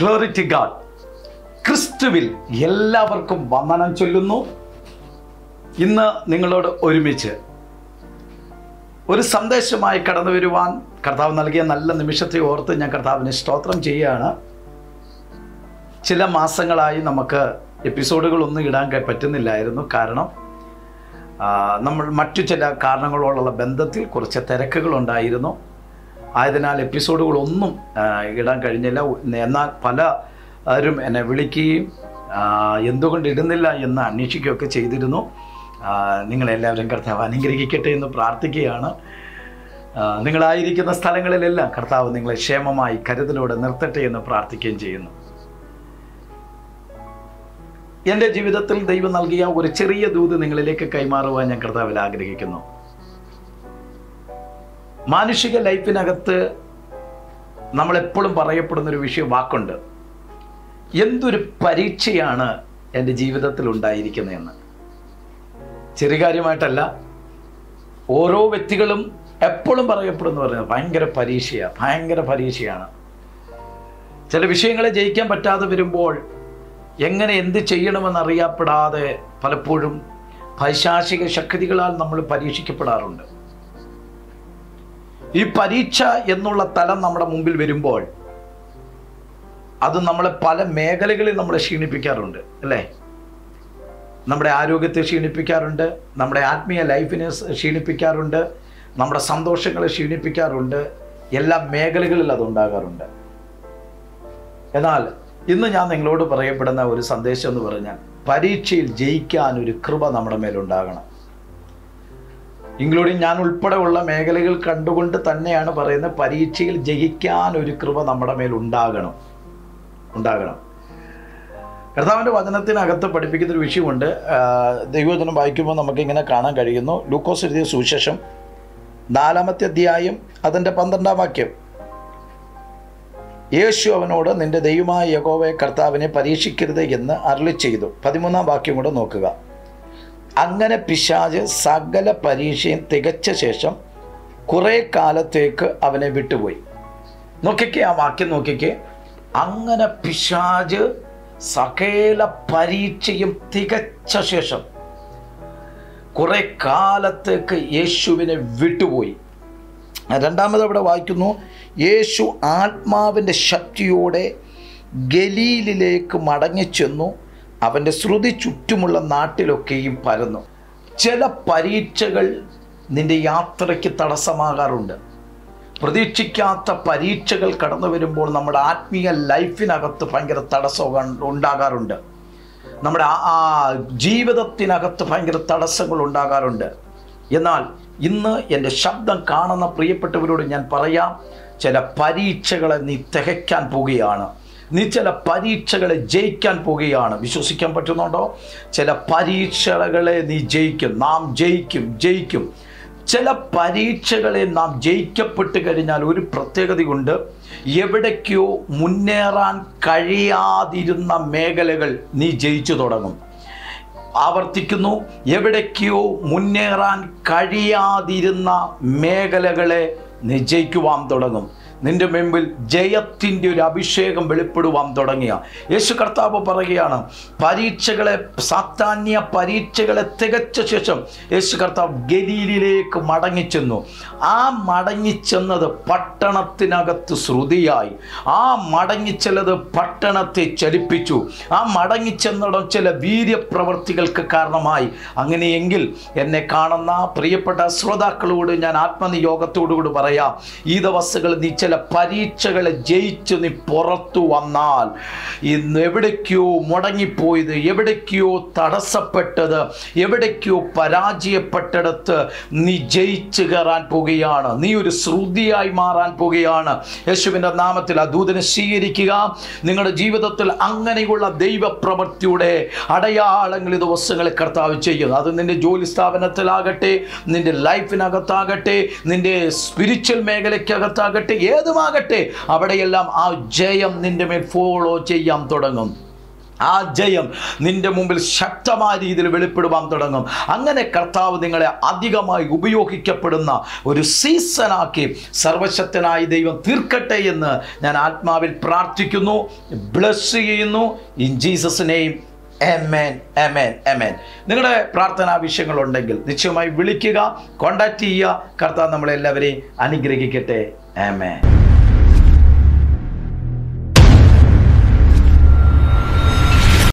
To God ക്രിസ്തുവിൽ എല്ലാവർക്കും വന്ദനം ചൊല്ലുന്നു. ഇന്ന് നിങ്ങളോട് ഒരുമിച്ച് ഒരു സന്ദേശമായി കടന്നു വരുവാൻ കർത്താവ് നൽകിയ നല്ല നിമിഷത്തെ ഓർത്ത് ഞാൻ കർത്താവിനെ സ്തോത്രം ചെയ്യുകയാണ്. ചില മാസങ്ങളായി നമുക്ക് എപ്പിസോഡുകളൊന്നും ഇടാൻ പറ്റുന്നില്ലായിരുന്നു. കാരണം നമ്മൾ മറ്റു ചില കാരണങ്ങളോടുള്ള ബന്ധത്തിൽ കുറച്ച് തിരക്കുകളുണ്ടായിരുന്നു ആയതിനാൽ എപ്പിസോഡുകളൊന്നും ഇടാൻ കഴിഞ്ഞില്ല. എന്നാൽ പലരും എന്നെ വിളിക്കുകയും എന്തുകൊണ്ട് ഇടുന്നില്ല എന്ന് അന്വേഷിക്കുകയൊക്കെ ചെയ്തിരുന്നു. നിങ്ങളെല്ലാവരും കർത്താവ് അനുഗ്രഹിക്കട്ടെ എന്ന് പ്രാർത്ഥിക്കുകയാണ്. നിങ്ങളായിരിക്കുന്ന സ്ഥലങ്ങളിലെല്ലാം കർത്താവ് നിങ്ങളെ ക്ഷേമമായി കരുതലോടെ നിർത്തട്ടെ എന്ന് പ്രാർത്ഥിക്കുകയും ചെയ്യുന്നു. എന്റെ ജീവിതത്തിൽ ദൈവം നൽകിയ ഒരു ചെറിയ ദൂത് നിങ്ങളിലേക്ക് കൈമാറുവാൻ ഞാൻ കർത്താവിൽ ആഗ്രഹിക്കുന്നു. മാനുഷിക ലൈഫിനകത്ത് നമ്മളെപ്പോഴും പറയപ്പെടുന്ന ഒരു വിഷയം വാക്കുണ്ട്. എന്തൊരു പരീക്ഷയാണ് എന്റെ ജീവിതത്തിൽ ഉണ്ടായിരിക്കുന്നതെന്ന്. ചെറിയ കാര്യമായിട്ടല്ല ഓരോ വ്യക്തികളും എപ്പോഴും പറയപ്പെടുന്നു പറയുന്നത് ഭയങ്കര പരീക്ഷയാണ് ഭയങ്കര പരീക്ഷയാണ്. ചില വിഷയങ്ങളെ ജയിക്കാൻ പറ്റാതെ വരുമ്പോൾ എങ്ങനെ എന്ത് ചെയ്യണമെന്നറിയപ്പെടാതെ പലപ്പോഴും പൈശാചിക ശക്തികളാൽ നമ്മൾ പരീക്ഷിക്കപ്പെടാറുണ്ട്. ഈ പരീക്ഷ എന്നുള്ള തലം നമ്മുടെ മുമ്പിൽ വരുമ്പോൾ അത് നമ്മളെ പല മേഖലകളിൽ നമ്മളെ ക്ഷീണിപ്പിക്കാറുണ്ട് അല്ലേ? നമ്മുടെ ആരോഗ്യത്തെ ക്ഷീണിപ്പിക്കാറുണ്ട് നമ്മുടെ ആത്മീയ ലൈഫിനെ ക്ഷീണിപ്പിക്കാറുണ്ട് നമ്മുടെ സന്തോഷങ്ങളെ ക്ഷീണിപ്പിക്കാറുണ്ട് എല്ലാ മേഖലകളിൽ അതുണ്ടാകാറുണ്ട് എന്നാൽ ഇന്ന് ഞാൻ നിങ്ങളോട് പറയപ്പെടുന്ന ഒരു സന്ദേശം എന്ന് പറഞ്ഞാൽ പരീക്ഷയിൽ ജയിക്കാൻ ഒരു കൃപ നമ്മുടെ മേലുണ്ടാകണം. ഇൻക്ലൂഡിങ് ഞാൻ ഉൾപ്പെടെയുള്ള മേഖലകൾ കണ്ടുകൊണ്ട് തന്നെയാണ് പറയുന്നത് പരീക്ഷയിൽ ജയിക്കാൻ ഒരു കൃപ നമ്മുടെ മേൽ ഉണ്ടാകണം. ഉണ്ടാകണം. കർത്താവിന്റെ വചനത്തിനകത്ത് പഠിപ്പിക്കുന്ന ഒരു വിഷയമുണ്ട്. ദൈവവചനം വായിക്കുമ്പോൾ നമുക്ക് ഇങ്ങനെ കാണാൻ കഴിയുന്നു. ലൂക്കോസ് എഴുതിയ സുവിശേഷം നാലാമത്തെ അധ്യായം അതിന്റെ പന്ത്രണ്ടാം വാക്യം. യേശു അവനോട് നിന്റെ ദൈവമായ യഹോവയെ കർത്താവിനെ പരീക്ഷിക്കരുത് എന്ന് അരളി ചെയ്തു പതിമൂന്നാം വാക്യം കൂടെ നോക്കുക. അങ്ങനെ പിശാജ് സകല പരീക്ഷയും തികച്ച ശേഷം കുറേ കാലത്തേക്ക് അവനെ വിട്ടുപോയി. നോക്കിക്കേ ആ വാക്യം നോക്കിക്കേ. അങ്ങനെ പിശാജ് സകല പരീക്ഷയും തികച്ച ശേഷം കുറേ കാലത്തേക്ക് യേശുവിനെ വിട്ടുപോയി. രണ്ടാമത് അവിടെ വായിക്കുന്നു യേശു ആത്മാവിന്റെ ശക്തിയോടെ ഗലീലിലേക്ക് മടങ്ങിച്ചെന്നു. അവന്റെ ശ്രുതി ചുറ്റുമുള്ള നാട്ടിലൊക്കെയും പരന്നു. ചില പരീക്ഷകൾ നിന്റെ യാത്രയ്ക്ക് തടസ്സമാകാറുണ്ട്. പ്രതീക്ഷിക്കാത്ത പരീക്ഷകൾ കടന്നു വരുമ്പോൾ നമ്മുടെ ആത്മീയ ലൈഫിനകത്ത് ഭയങ്കര തടസ്സം ഉണ്ടാകാറുണ്ട്. നമ്മുടെ ആ ജീവിതത്തിനകത്ത് ഭയങ്കര തടസ്സങ്ങൾ ഉണ്ടാകാറുണ്ട്. എന്നാൽ ഇന്ന് എന്റെ ശബ്ദം കാണുന്ന പ്രിയപ്പെട്ടവരോട് ഞാൻ പറയാം ചില പരീക്ഷകളെ നീ തികയ്ക്കാൻ പോവുകയാണ്. നീ ചില പരീക്ഷകളെ ജയിക്കാൻ പോവുകയാണ് വിശ്വസിക്കാൻ പറ്റുന്നുണ്ടോ? ചില പരീക്ഷകളെ നീ ജയിക്കും. നാം ജയിക്കും ജയിക്കും. ചില പരീക്ഷകളെ നാം ജയിക്കപ്പെട്ട് കഴിഞ്ഞാൽ ഒരു പ്രത്യേകതയുണ്ട്. എവിടേക്കോ മുന്നേറാൻ കഴിയാതിരുന്ന മേഖലകൾ നീ ജയിച്ചു തുടങ്ങും. ആവർത്തിക്കുന്നു. എവിടേക്കോ മുന്നേറാൻ കഴിയാതിരുന്ന മേഖലകളെ നിജയിക്കുവാൻ തുടങ്ങും. നിന്റെ മുമ്പിൽ ജയത്തിന്റെ ഒരു അഭിഷേകം വെളിപ്പെടുവാൻ തുടങ്ങിയ. യേശു കർത്താവ് പറയുകയാണ് പരീക്ഷകളെ സാത്താന്യ പരീക്ഷകളെ തികച്ച ശേഷം യേശു കർത്താവ് ഗലീലിലേക്ക് മടങ്ങിച്ചെന്നു. ആ മടങ്ങിച്ചെന്നത് പട്ടണത്തിനകത്ത് ശ്രുതിയായി. ആ മടങ്ങിച്ചെല്ലത് പട്ടണത്തെ ചലിപ്പിച്ചു. ആ മടങ്ങിച്ചെന്നിടം ചില വീര്യപ്രവർത്തികൾക്ക് കാരണമായി. അങ്ങനെയെങ്കിൽ എന്നെ കാണുന്ന പ്രിയപ്പെട്ട ശ്രോതാക്കളോട് ഞാൻ ആത്മനിയോഗത്തോടുകൂടി പറയാം. ഈ ദിവസങ്ങൾ നീ പരീക്ഷകളെ ജയിച്ചു നീ പുറത്തു വന്നാൽ ഇന്ന് എവിടേക്കോ മുടങ്ങിപ്പോയത് എവിടേക്കോ തടസ്സപ്പെട്ടത് എവിടേക്കോ പരാജയപ്പെട്ടിടത്ത് നീ ജയിച്ചു കയറാൻ പോകുകയാണ്. നീ ഒരു ശ്രുതിയായി മാറാൻ പോകുകയാണ്. യേശുവിന്റെ നാമത്തിൽ ആ ദൂതനെ സ്വീകരിക്കുക. നിങ്ങളുടെ ജീവിതത്തിൽ അങ്ങനെയുള്ള ദൈവപ്രവൃത്തിയുടെ അടയാളങ്ങൾ ഈ ദിവസങ്ങളിൽ കർത്താവ് ചെയ്യുന്നു. അത് നിന്റെ ജോലി സ്ഥാപനത്തിലാകട്ടെ നിന്റെ ലൈഫിനകത്താകട്ടെ നിന്റെ സ്പിരിച്വൽ മേഖലയ്ക്കകത്താകട്ടെ ഏതുമാകട്ടെ അവിടെയെല്ലാം ആ ജയം നിന്റെ മേൽ ഫോളോ ചെയ്യാൻ തുടങ്ങും. ആ ജയം നിന്റെ മുമ്പിൽ ശക്തമായ രീതിയിൽ വെളിപ്പെടുവാൻ തുടങ്ങും. അങ്ങനെ കർത്താവ് നിങ്ങളെ അധികമായി ഉപയോഗിക്കപ്പെടുന്ന ഒരു സീസണാക്കി സർവശക്തനായി ദൈവം തീർക്കട്ടെ എന്ന് ഞാൻ ആത്മാവിൽ പ്രാർത്ഥിക്കുന്നു ബ്ലസ് ചെയ്യുന്നു. In Jesus name amen amen amen നിങ്ങളുടെ പ്രാർത്ഥനാ വിഷയങ്ങളുണ്ടെങ്കിൽ നിശ്ചയമായി വിളിക്കുക കോണ്ടാക്ട് ചെയ്യുക. കർത്താവ് നമ്മളെല്ലാവരെയും അനുഗ്രഹിക്കട്ടെ. എമേൻ